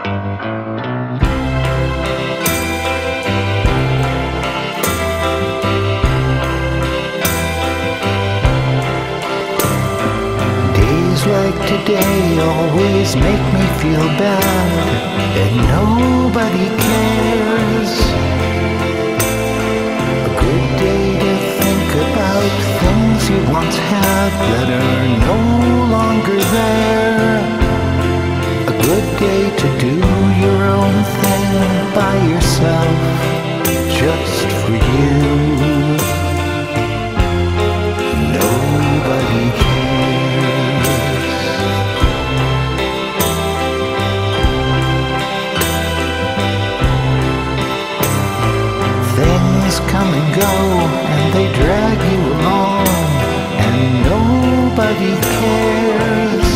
Days like today always make me feel bad, and nobody cares. A good day to think about things you once had that are and they drag you along, and nobody cares.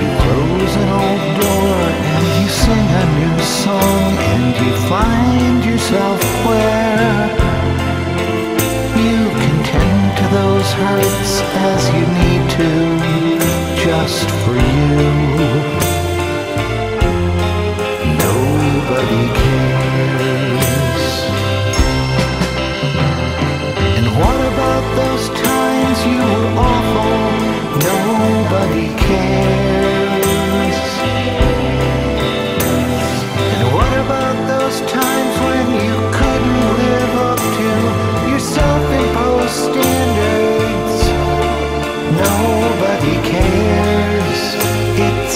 You close an old door, and you sing a new song, and you find yourself where you can tend to those hurts as you need to, just for you. Nobody cares.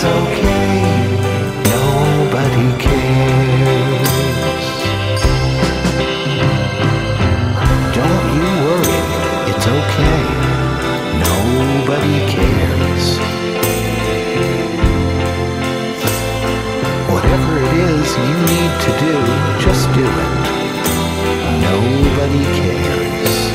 Okay. Nobody cares. Don't you worry. It's okay. Nobody cares. Whatever it is you need to do, just do it. Nobody cares.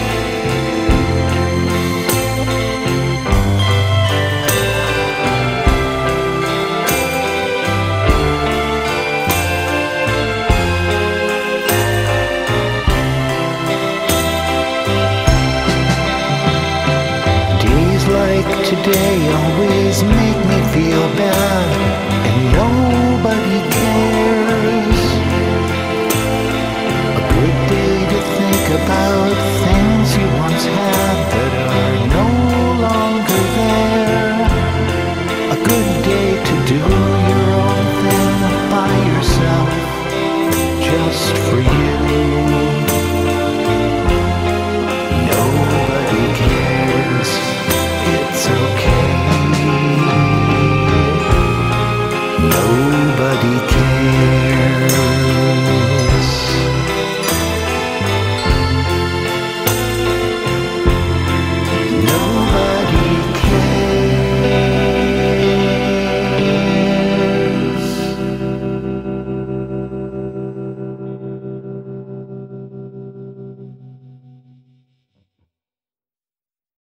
day.